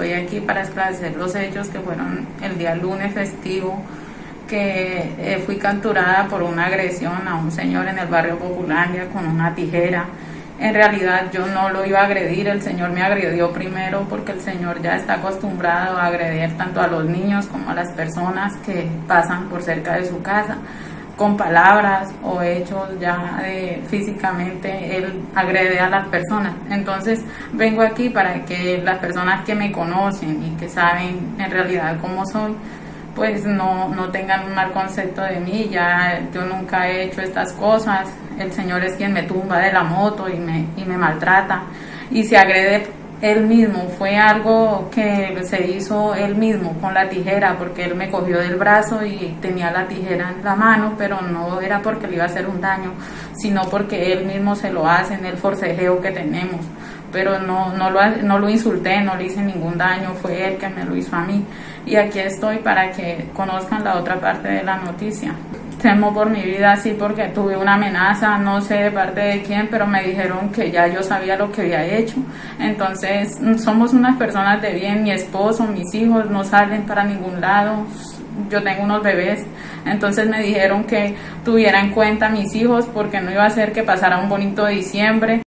estoy aquí para esclarecer los hechos que fueron el día lunes festivo, que eh, fui capturada por una agresión a un señor en el barrio Popularia con una tijera. En realidad yo no lo iba a agredir, el señor me agredió primero porque el señor ya está acostumbrado a agredir tanto a los niños como a las personas que pasan por cerca de su casa con palabras o hechos ya físicamente él agrede a las personas. Entonces vengo aquí para que las personas que me conocen y que saben en realidad cómo soy, pues no, no tengan un mal concepto de mí, ya yo nunca he hecho estas cosas, el Señor es quien me tumba de la moto y me, y me maltrata. Y se agrede él mismo, fue algo que se hizo él mismo con la tijera, porque él me cogió del brazo y tenía la tijera en la mano, pero no era porque le iba a hacer un daño, sino porque él mismo se lo hace en el forcejeo que tenemos. Pero no, no, lo, no lo insulté, no le hice ningún daño, fue él que me lo hizo a mí. Y aquí estoy para que conozcan la otra parte de la noticia temo por mi vida, sí, porque tuve una amenaza, no sé de parte de quién, pero me dijeron que ya yo sabía lo que había hecho. Entonces, somos unas personas de bien, mi esposo, mis hijos no salen para ningún lado, yo tengo unos bebés, entonces me dijeron que tuviera en cuenta a mis hijos porque no iba a ser que pasara un bonito diciembre.